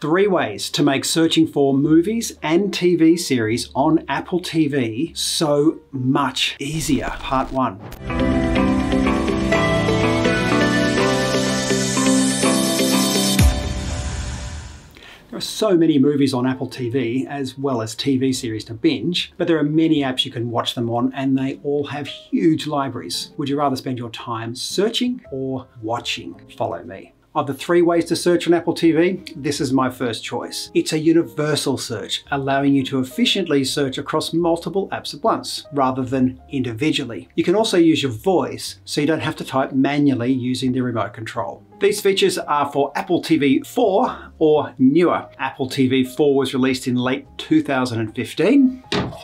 Three ways to make searching for movies and TV series on Apple TV so much easier. Part one. There are so many movies on Apple TV as well as TV series to binge, but there are many apps you can watch them on and they all have huge libraries. Would you rather spend your time searching or watching? Follow me. Of the three ways to search on Apple TV, this is my first choice. It's a universal search, allowing you to efficiently search across multiple apps at once, rather than individually. You can also use your voice, so you don't have to type manually using the remote control. These features are for Apple TV 4 or newer. Apple TV 4 was released in late 2015,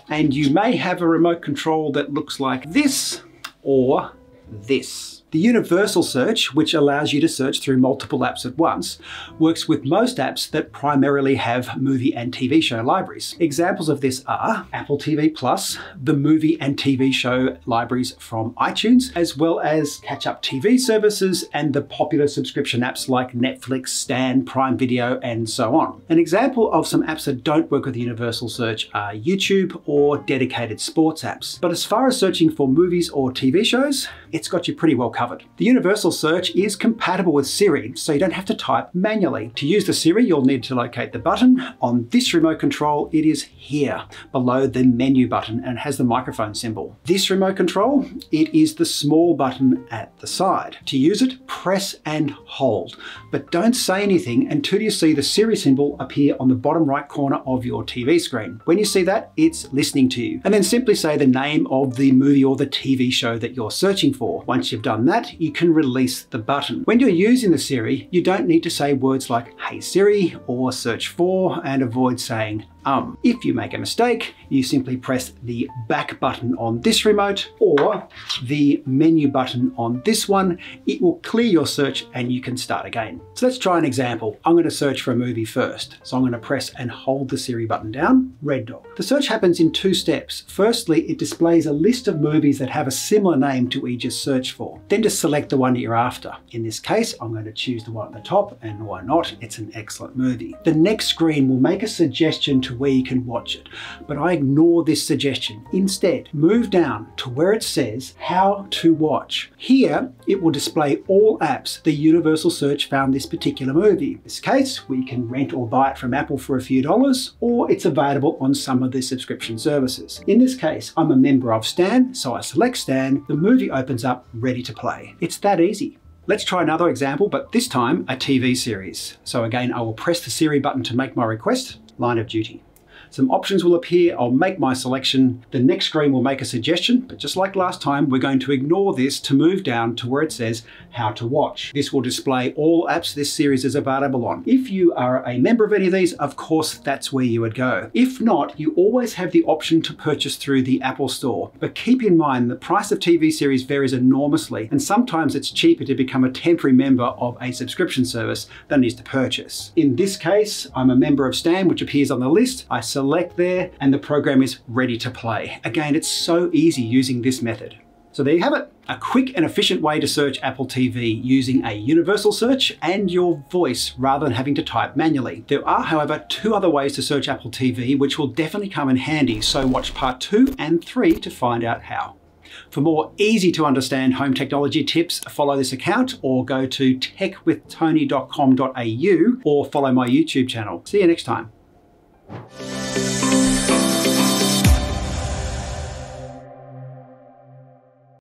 and you may have a remote control that looks like this or this. The universal search, which allows you to search through multiple apps at once, works with most apps that primarily have movie and TV show libraries. Examples of this are Apple TV Plus, the movie and TV show libraries from iTunes, as well as catch-up TV services and the popular subscription apps like Netflix, Stan, Prime Video, and so on. An example of some apps that don't work with universal search are YouTube or dedicated sports apps. But as far as searching for movies or TV shows, it's got you pretty well covered covered. The universal search is compatible with Siri, so you don't have to type manually. To use the Siri, you'll need to locate the button. On this remote control, it is here, below the menu button, and has the microphone symbol. This remote control, it is the small button at the side. To use it, press and hold, but don't say anything until you see the Siri symbol appear on the bottom right corner of your TV screen. When you see that, it's listening to you. And then simply say the name of the movie or the TV show that you're searching for. Once you've done that, you can release the button. When you're using the Siri, you don't need to say words like Hey Siri or search for and avoid saying um. If you make a mistake, you simply press the back button on this remote or the menu button on this one. It will clear your search and you can start again. So let's try an example. I'm going to search for a movie first. So I'm going to press and hold the Siri button down, Red Dog. The search happens in two steps. Firstly, it displays a list of movies that have a similar name to what you just searched for. Then just select the one that you're after. In this case, I'm going to choose the one at the top and why not? It's an excellent movie. The next screen will make a suggestion where you can watch it. But I ignore this suggestion. Instead, move down to where it says how to watch. Here, it will display all apps the Universal Search found this particular movie. In this case, we can rent or buy it from Apple for a few dollars, or it's available on some of the subscription services. In this case, I'm a member of Stan, so I select Stan, the movie opens up ready to play. It's that easy. Let's try another example, but this time a TV series. So again, I will press the Siri button to make my request, Line of Duty. Some options will appear, I'll make my selection, the next screen will make a suggestion, but just like last time, we're going to ignore this to move down to where it says how to watch. This will display all apps this series is available on. If you are a member of any of these, of course, that's where you would go. If not, you always have the option to purchase through the Apple Store. But keep in mind, the price of TV series varies enormously, and sometimes it's cheaper to become a temporary member of a subscription service than it is to purchase. In this case, I'm a member of Stan, which appears on the list. I select select there and the program is ready to play. Again, it's so easy using this method. So there you have it, a quick and efficient way to search Apple TV using a universal search and your voice rather than having to type manually. There are, however, two other ways to search Apple TV which will definitely come in handy, so watch part two and three to find out how. For more easy to understand home technology tips, follow this account or go to techwithtony.com.au or follow my YouTube channel. See you next time.